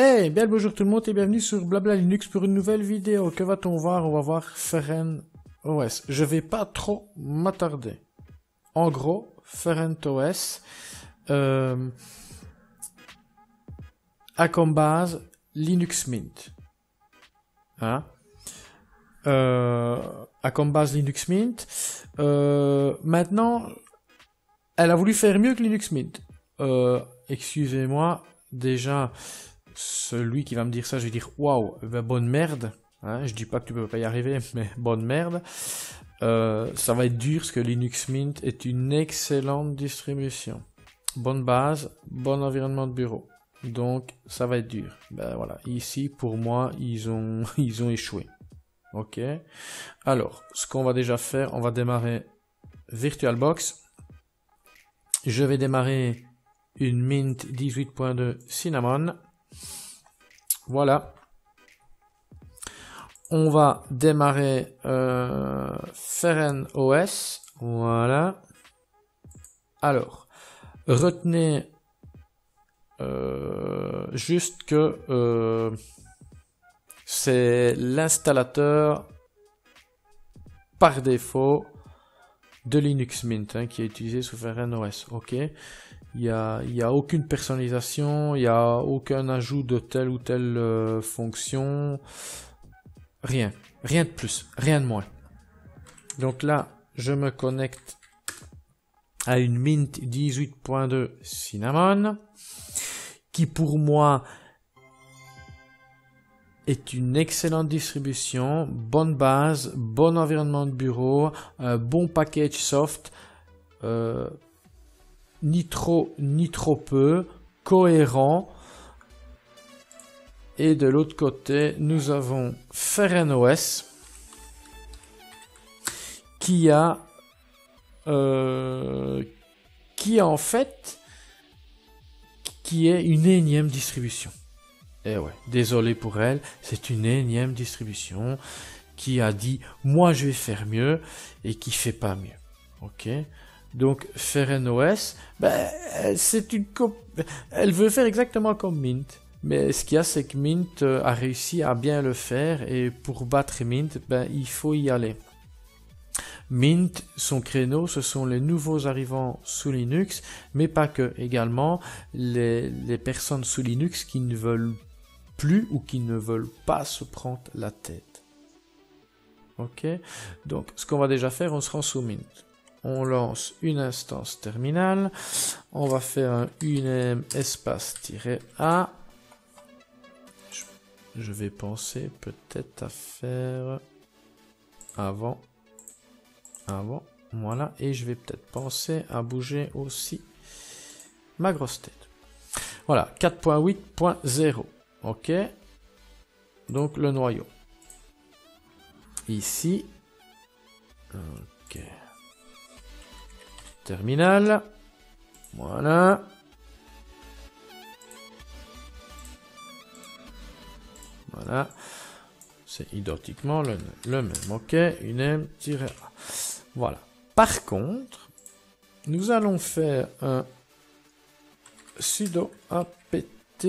Hey, bien le bonjour tout le monde et bienvenue sur Blabla Linux pour une nouvelle vidéo. Que va-t-on voir? On va voir Feren OS. Je vais pas trop m'attarder. En gros, Feren OS euh, a comme base Linux Mint. Hein? Euh, a comme base Linux Mint. Euh, maintenant, elle a voulu faire mieux que Linux Mint. Excusez-moi, déjà, celui qui va me dire ça, je vais dire waouh, ben, bonne merde. Hein, je dis pas que tu peux pas y arriver, mais bonne merde. Euh, ça va être dur parce que Linux Mint est une excellente distribution. Bonne base, bon environnement de bureau. Donc ça va être dur. Ben voilà, ici pour moi ils ont ils ont échoué. Ok. Alors, ce qu'on va déjà faire, on va démarrer VirtualBox. Je vais démarrer une Mint 18.2 Cinnamon. Voilà. On va démarrer euh, Feren OS. Voilà. Alors, retenez euh, juste que euh, c'est l'installateur par défaut de Linux Mint hein, qui est utilisé sous Feren OS. Ok. Il n'y a, a aucune personnalisation, il n'y a aucun ajout de telle ou telle euh, fonction. Rien. Rien de plus. Rien de moins. Donc là, je me connecte à une Mint 18.2 Cinnamon qui pour moi est une excellente distribution, bonne base, bon environnement de bureau, bon package soft, euh, ni trop ni trop peu, cohérent. Et de l'autre côté, nous avons FerenOS qui a euh, qui a en fait qui est une énième distribution. Et eh ouais, désolé pour elle, c'est une énième distribution qui a dit moi je vais faire mieux et qui fait pas mieux. Ok donc FerenOS, ben, c'est une elle veut faire exactement comme Mint. Mais ce qu'il y a, c'est que Mint euh, a réussi à bien le faire et pour battre Mint, ben, il faut y aller. Mint, son créneau, ce sont les nouveaux arrivants sous Linux, mais pas que. Également, les, personnes sous Linux qui ne veulent plus ou qui ne veulent pas se prendre la tête. Ok? Donc, ce qu'on va déjà faire, on se rend sous Mint on lance une instance terminale, on va faire un unem espace-a. Je vais penser peut-être à faire avant, avant, voilà, et je vais peut-être penser à bouger aussi ma grosse tête. Voilà, 4.8.0, ok, donc le noyau. Ici, ok terminal. Voilà. Voilà. C'est identiquement le, même. Ok, une m Voilà. Par contre, nous allons faire un sudo apt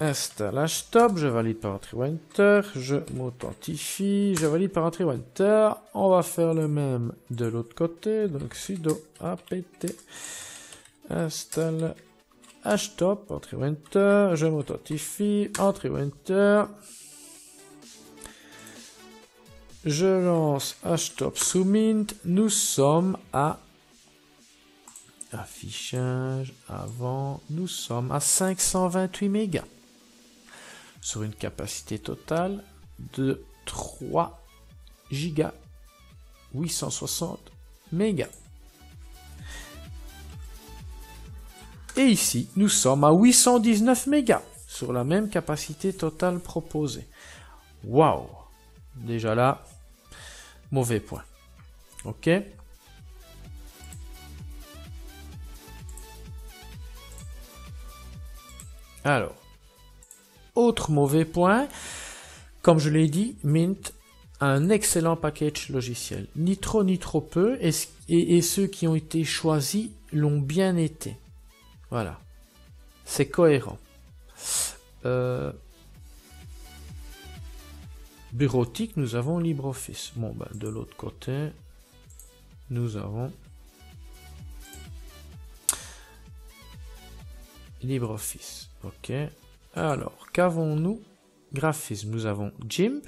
Installe stop, je valide par entrée enter, je m'authentifie, je valide par entrée enter. On va faire le même de l'autre côté, donc sudo apt installe htop, entrée enter, je m'authentifie, entrée enter. Je lance htop sous mint, nous sommes à affichage avant, nous sommes à 528 mégas sur une capacité totale de 3 gigas 860 mégas. Et ici, nous sommes à 819 mégas sur la même capacité totale proposée. Waouh Déjà là, mauvais point. Ok Alors, autre mauvais point, comme je l'ai dit, Mint a un excellent package logiciel. Ni trop ni trop peu, et, ceux qui ont été choisis l'ont bien été. Voilà. c'est cohérent. Euh, bureautique, nous avons LibreOffice. Bon, ben, de l'autre côté, nous avons LibreOffice. Ok. Alors, qu'avons-nous? Graphisme, nous avons GIMP.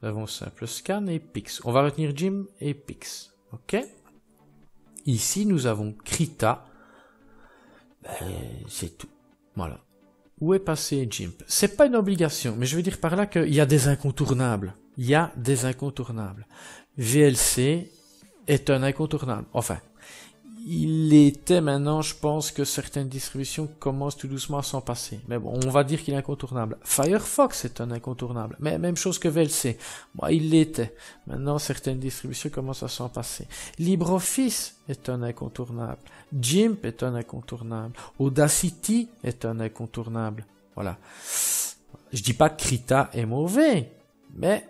Nous avons Simple Scan et Pix. On va retenir GIMP et Pix. Ok? Ici, nous avons Krita. Ben, c'est tout. Voilà. Où est passé GIMP C'est pas une obligation, mais je veux dire par là qu'il y a des incontournables. Il y a des incontournables. VLC est un incontournable. Enfin, il était maintenant, je pense que certaines distributions commencent tout doucement à s'en passer. Mais bon, on va dire qu'il est incontournable. Firefox est un incontournable. Mais même chose que VLC. Bon, il l'était. Maintenant, certaines distributions commencent à s'en passer. LibreOffice est un incontournable. GIMP est un incontournable. Audacity est un incontournable. Voilà. Je dis pas que Krita est mauvais, mais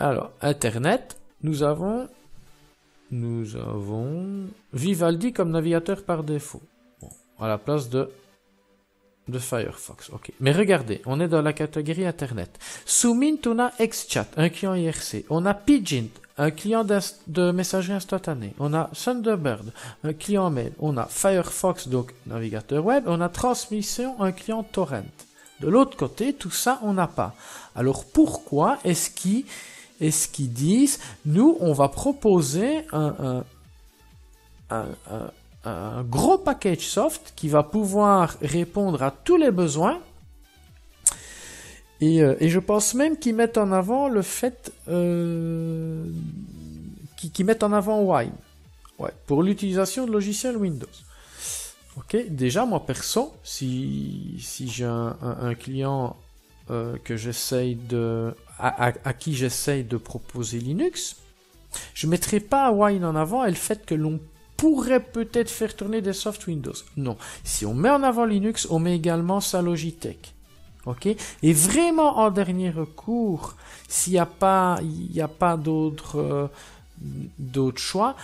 alors, Internet, nous avons, nous avons Vivaldi comme navigateur par défaut. Bon, à la place de, de Firefox. Ok. Mais regardez, on est dans la catégorie Internet. Sous Mint, on a XChat, un client IRC. On a Pidgin, un client de messagerie instantanée. On a Thunderbird, un client mail. On a Firefox, donc navigateur web. On a Transmission, un client torrent. De l'autre côté, tout ça, on n'a pas. Alors pourquoi est-ce qu'il et ce qu'ils disent, nous, on va proposer un, un, un, gros package soft qui va pouvoir répondre à tous les besoins. Et, euh, et je pense même qu'ils mettent en avant le fait euh, qu'ils mettent en avant Wine ouais, pour l'utilisation de logiciels Windows. Ok, déjà moi perso, si, si j'ai un, un, client euh, que j'essaye de à, qui j'essaye de proposer Linux, je ne mettrai pas Wine en avant et le fait que l'on pourrait peut-être faire tourner des soft Windows. Non. Si on met en avant Linux, on met également sa Logitech. Ok? Et vraiment en dernier recours, s'il n'y a pas, pas d'autres, euh, d'autres choix,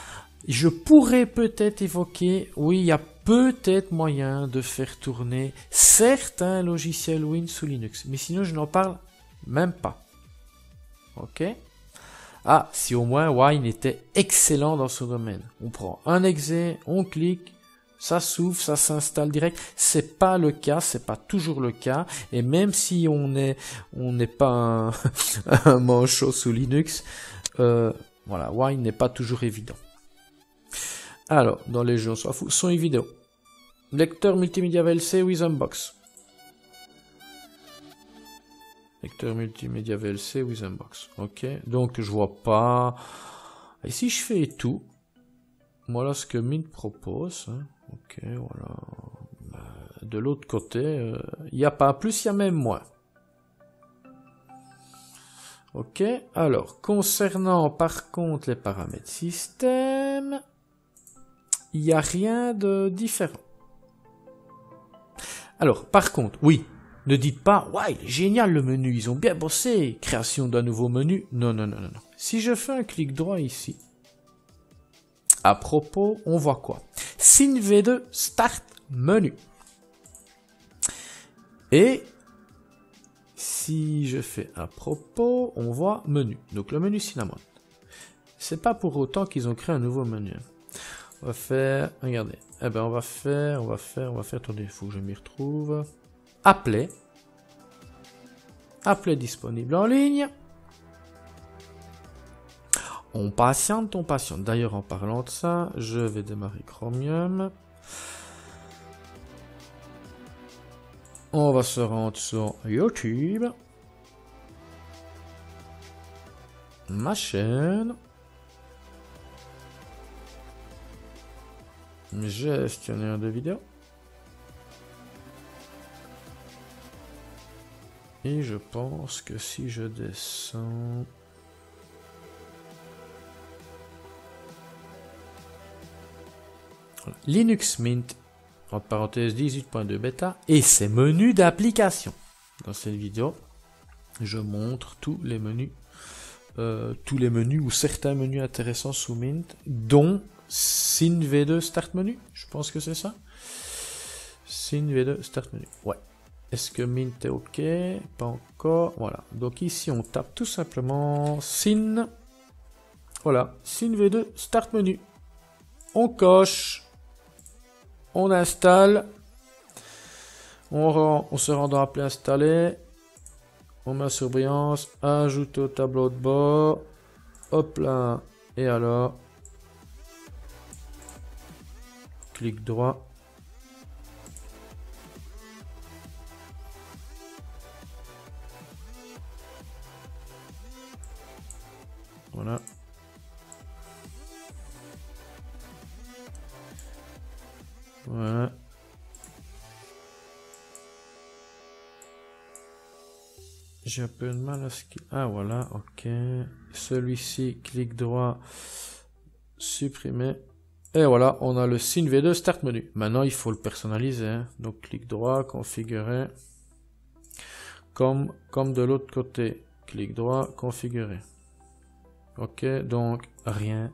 je pourrais peut-être évoquer, oui, il y a peut-être moyen de faire tourner certains logiciels Win sous Linux. Mais sinon, je n'en parle même pas. Ok Ah, si au moins Wine était excellent dans ce domaine. On prend un exe, on clique, ça s'ouvre, ça s'installe direct. C'est pas le cas, c'est pas toujours le cas. Et même si on est, on n'est pas un, un, manchot sous Linux, euh, voilà, Wine n'est pas toujours évident. Alors, dans les jeux, on s'en fout, son et vidéo. Lecteur multimédia VLC with Unbox. Lecteur multimédia VLC with. Ok. Donc je vois pas. Et si je fais tout, voilà ce que Mint propose. Hein. Ok, voilà. Bah, de l'autre côté, euh, il n'y a pas plus, il y a même moins. Ok, alors, concernant par contre les paramètres système, il n'y a rien de différent. Alors, par contre, oui, ne dites pas, ouais, il est génial le menu, ils ont bien bossé, création d'un nouveau menu. Non, non, non, non, non. Si je fais un clic droit ici, à propos, on voit quoi? Signe V2 Start Menu. Et si je fais à propos, on voit menu. Donc le menu Cinnamon. C'est pas pour autant qu'ils ont créé un nouveau menu. On va faire, regardez. Eh ben on va faire, on va faire, on va faire, attendez, il faut que je m'y retrouve. Appelez. Appelez disponible en ligne. On patiente, on patiente. D'ailleurs, en parlant de ça, je vais démarrer Chromium. On va se rendre sur YouTube. Ma chaîne. Gestionnaire de vidéos. Et je pense que si je descends... Linux Mint, entre parenthèses 18.2 bêta, et ses menus d'application. Dans cette vidéo, je montre tous les menus, euh, tous les menus ou certains menus intéressants sous Mint, dont Sin V2 Start Menu. Je pense que c'est ça. Sin V2 Start Menu. Ouais. Est-ce que Mint est OK? Pas encore. Voilà. Donc ici, on tape tout simplement Sin. Voilà. Sin V2 Start Menu. On coche. On installe. On, se rend dans appli installer. On met surbrillance. Ajouter au tableau de bord. Hop là. Et alors Clic droit. Voilà. Voilà. J'ai un peu de mal à ce qu'il... Ah voilà, ok. Celui-ci, clic droit, supprimer. Et voilà, on a le signe V2 Start Menu. Maintenant, il faut le personnaliser. Hein. Donc, clic droit, configurer. Comme, comme de l'autre côté. Clic droit, configurer. Ok, donc rien.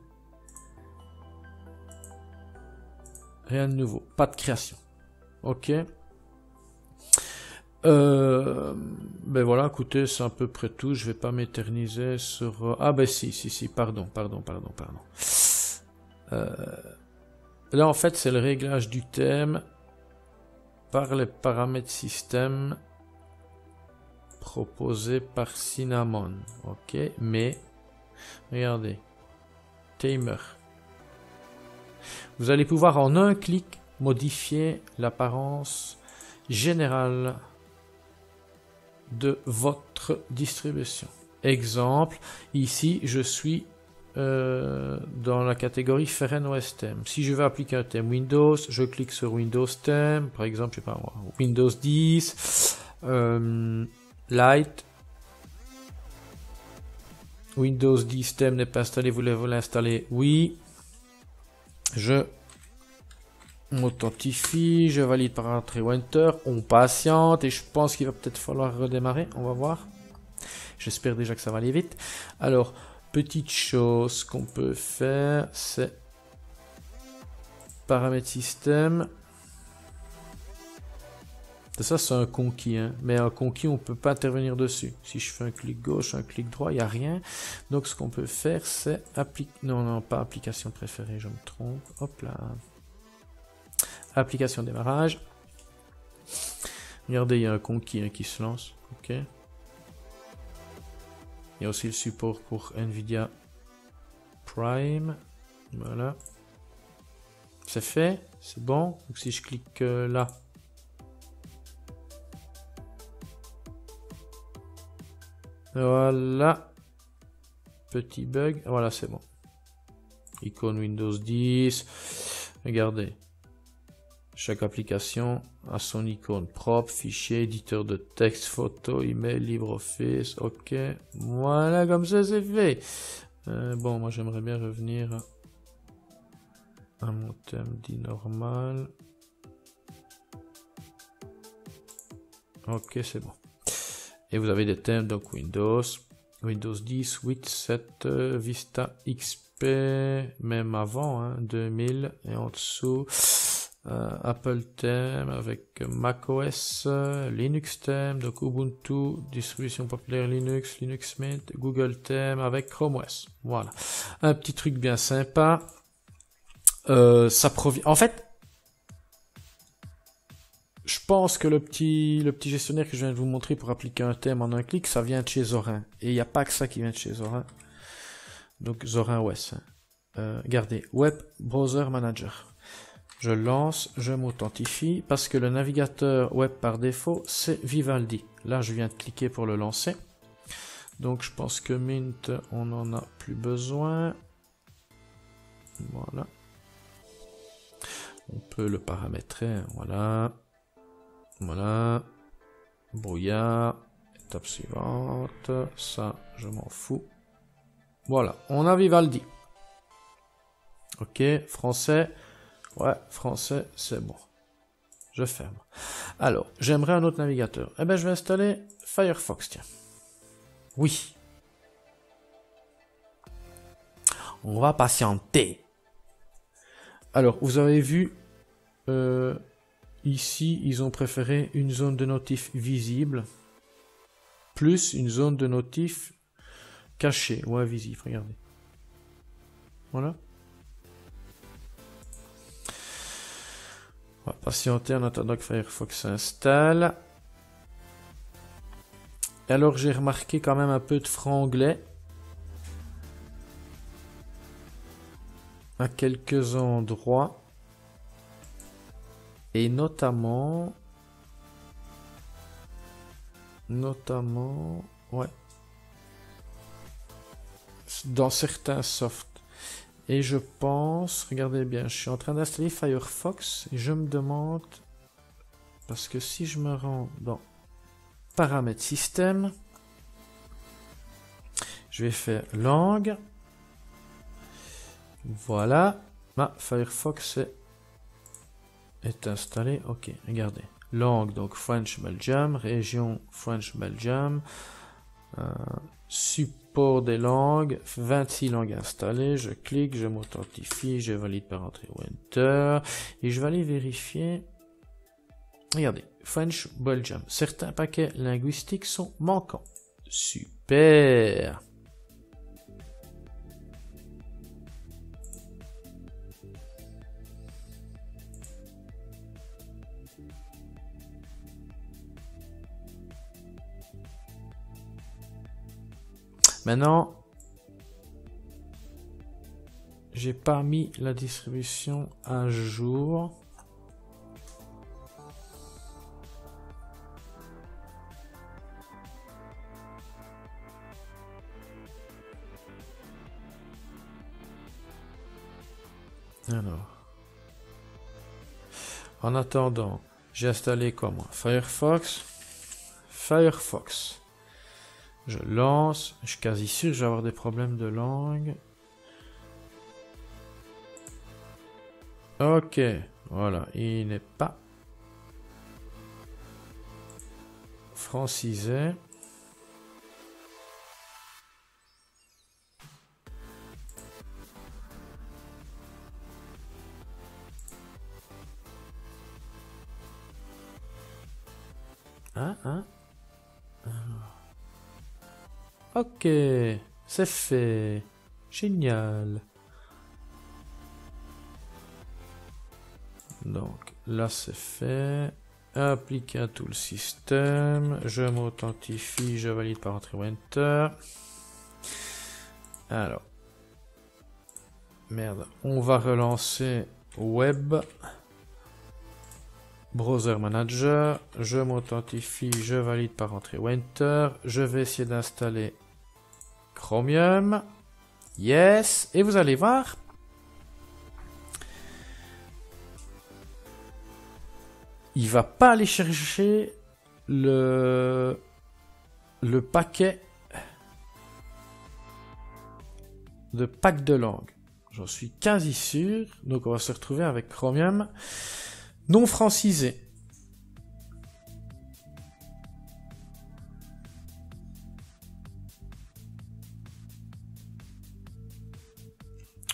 Rien de nouveau. Pas de création. Ok. Euh, ben voilà, écoutez, c'est à peu près tout. Je vais pas m'éterniser sur... Euh, ah ben si, si, si, pardon, pardon, pardon, pardon. Euh, là, en fait, c'est le réglage du thème par les paramètres système proposés par Cinnamon. Ok, mais regardez, Tamer. Vous allez pouvoir en un clic modifier l'apparence générale de votre distribution. Exemple, ici je suis euh, dans la catégorie Feren OS Theme. Si je veux appliquer un thème Windows, je clique sur Windows Theme, par exemple, je sais pas Windows 10, euh, Light, Windows 10 thème n'est pas installé, vous voulez l'installer? Oui. Je m'authentifie, je valide par entrée Winter, on patiente et je pense qu'il va peut-être falloir redémarrer, on va voir. J'espère déjà que ça va aller vite. Alors, petite chose qu'on peut faire, c'est paramètres système. Ça, c'est un conquis, hein. mais un conquis, on peut pas intervenir dessus. Si je fais un clic gauche, un clic droit, il n'y a rien. Donc, ce qu'on peut faire, c'est appliquer... Non, non, pas application préférée, je me trompe. Hop là. Application démarrage. Regardez, il y a un conquis hein, qui se lance. Ok. Il y a aussi le support pour Nvidia Prime. Voilà. C'est fait. C'est bon. Donc si je clique euh, là. Voilà. Petit bug. Voilà, c'est bon. Icône Windows 10. Regardez. Chaque application a son icône propre, fichier, éditeur de texte, photo, email, LibreOffice, ok. Voilà, comme ça c'est fait. Euh, bon, moi j'aimerais bien revenir à mon thème dit normal. Ok, c'est bon. Et vous avez des thèmes, donc Windows, Windows 10, 8, 7, Vista XP, même avant, 2000, hein, et en dessous, euh, Apple Theme avec macOS, Linux Theme, donc Ubuntu, distribution populaire Linux, Linux Mint, Google Theme avec Chrome OS. Voilà. Un petit truc bien sympa. Euh, ça provient. En fait, pense que le petit, le petit gestionnaire que je viens de vous montrer pour appliquer un thème en un clic, ça vient de chez Zorin. Et il n'y a pas que ça qui vient de chez Zorin. Donc Zorin OS. Euh, regardez, Web Browser Manager. Je lance, je m'authentifie parce que le navigateur web par défaut c'est Vivaldi. Là je viens de cliquer pour le lancer. Donc je pense que Mint on n'en a plus besoin. Voilà. On peut le paramétrer. Voilà. Voilà. Brouillard. Étape suivante. Ça je m'en fous. Voilà. On a Vivaldi. Ok. Français. Ouais, français, c'est bon. Je ferme. Alors, j'aimerais un autre navigateur. Eh ben, je vais installer Firefox, tiens. Oui. On va patienter. Alors, vous avez vu, euh, ici, ils ont préféré une zone de notif visible, plus une zone de notif cachée ou invisible, regardez. Voilà. On va patienter en attendant que Firefox s'installe. Alors j'ai remarqué quand même un peu de franglais. À quelques endroits. Et notamment... Notamment... Ouais. Dans certains softs. Et je pense, regardez bien, je suis en train d'installer Firefox et je me demande, parce que si je me rends dans paramètres système, je vais faire langue. Voilà. Ah, Firefox est, est installé. Ok, regardez. Langue, donc French Belgium, région French Belgium, euh, support des langues, 26 langues installées, je clique, je m'authentifie, je valide par entrée ou enter, et je vais aller vérifier. Regardez, French Belgium. Certains paquets linguistiques sont manquants. Super. Maintenant, j'ai pas mis la distribution à jour. Alors, en attendant, j'ai installé moi? Firefox. Firefox. Je lance. Je suis quasi sûr que je vais avoir des problèmes de langue. Ok. Voilà. Il n'est pas francisé. Hein, hein? Ok, c'est fait. Génial. Donc là c'est fait. Appliquer à tout le système. Je m'authentifie, je valide par entrée ou enter. Alors. Merde. On va relancer web. Browser Manager, je m'authentifie, je valide par entrée ou enter. Je vais essayer d'installer Chromium. Yes. Et vous allez voir. Il va pas aller chercher le, le paquet de pack de langue. J'en suis quasi sûr. Donc on va se retrouver avec Chromium non francisé.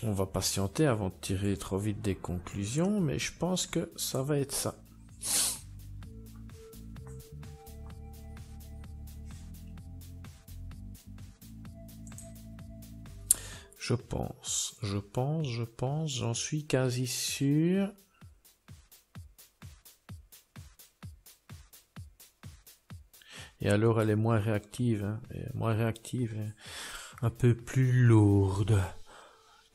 On va patienter avant de tirer trop vite des conclusions, mais je pense que ça va être ça. Je pense, je pense, je pense, j'en suis quasi sûr. Et alors elle est moins réactive, hein, moins réactive, un peu plus lourde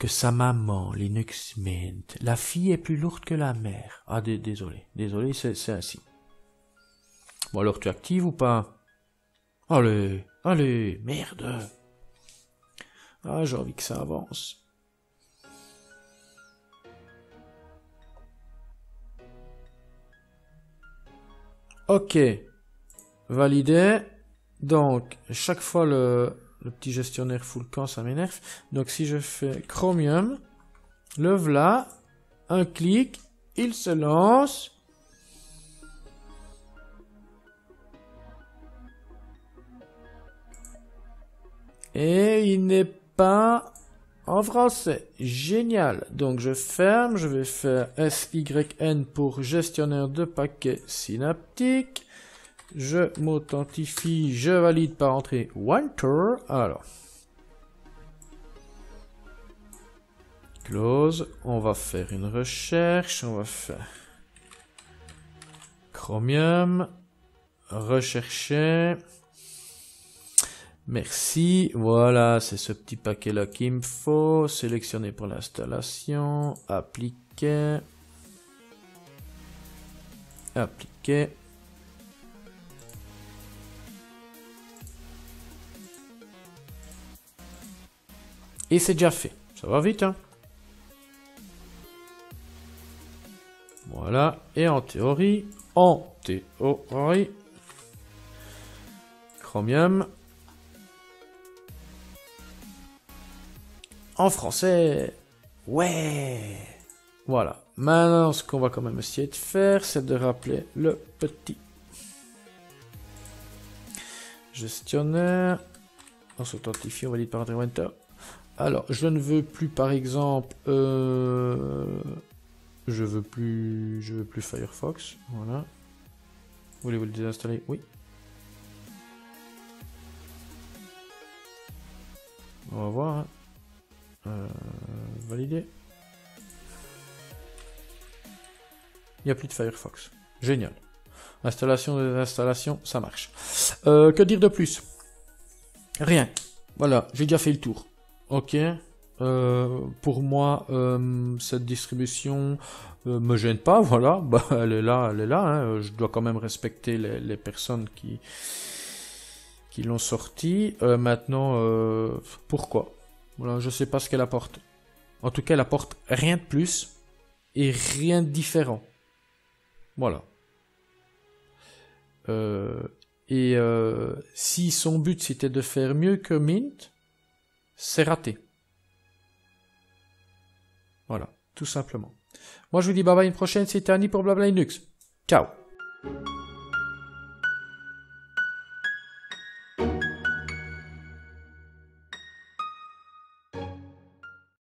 sa maman, Linux Mint. La fille est plus lourde que la mère. Ah, désolé, désolé, c'est ainsi. Bon alors tu actives ou pas? Allez, allez, merde. Ah, j'ai envie que ça avance. Ok, Validé. Donc, chaque fois le, petit gestionnaire full camp, ça m'énerve. Donc, si je fais Chromium, le voilà, un clic, il se lance. Et il n'est pas en français. Génial. Donc je ferme, je vais faire SYN pour gestionnaire de paquets synaptiques. Je m'authentifie, je valide par entrée Winter. Alors. Close. On va faire une recherche. On va faire Chromium. Rechercher. Merci. Voilà, c'est ce petit paquet-là qu'il me faut. Sélectionner pour l'installation. Appliquer. Appliquer. Et c'est déjà fait. Ça va vite, hein Voilà. Et en théorie, en théorie, Chromium. En français. Ouais. Voilà. Maintenant, ce qu'on va quand même essayer de faire, c'est de rappeler le petit gestionnaire. On s'authentifie, on valide par Winter. Alors, je ne veux plus, par exemple, euh, je veux plus, je veux plus Firefox. Voilà. Voulez-vous le désinstaller? Oui. On va voir. Hein. Euh, valider. Il n'y a plus de Firefox. Génial. Installation des installations, ça marche. Euh, que dire de plus? Rien. Voilà, j'ai déjà fait le tour. Ok. Euh, pour moi, euh, cette distribution euh, me gêne pas. Voilà, bah, elle est là, elle est là. Hein. Je dois quand même respecter les, personnes qui qui l'ont sorti. maintenant, pourquoi? Voilà, je sais pas ce qu'elle apporte. En tout cas, elle apporte rien de plus et rien de différent. Voilà. et si son but c'était de faire mieux que Mint, c'est raté. Voilà, tout simplement. Moi, je vous dis bye bye une prochaine, c'était Annie pour Blabla Linux. Ciao